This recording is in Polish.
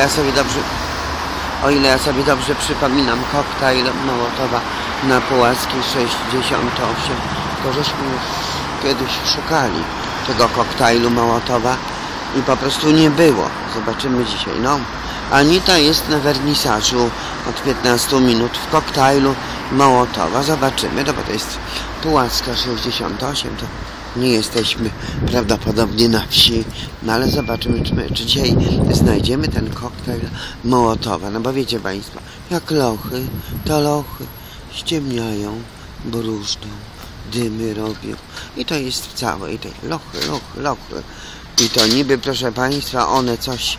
Ja sobie dobrze, o ile ja sobie dobrze przypominam, koktajl Mołotowa na Pułackiej 68, to żeśmy już kiedyś szukali tego koktajlu Mołotowa i po prostu nie było. Zobaczymy dzisiaj. No, Anita jest na wernisażu od 15 minut w koktajlu Mołotowa. Zobaczymy, no bo to jest Pułacka 68, to nie jesteśmy prawdopodobnie na wsi, no ale zobaczymy, czy, my, czy dzisiaj znajdziemy ten koktajl Mołotowa. No bo wiecie Państwo, jak lochy, to lochy ściemniają, brużdą, dymy robią. I to jest w całej tej lochy, lochy, lochy. I to niby, proszę Państwa, one coś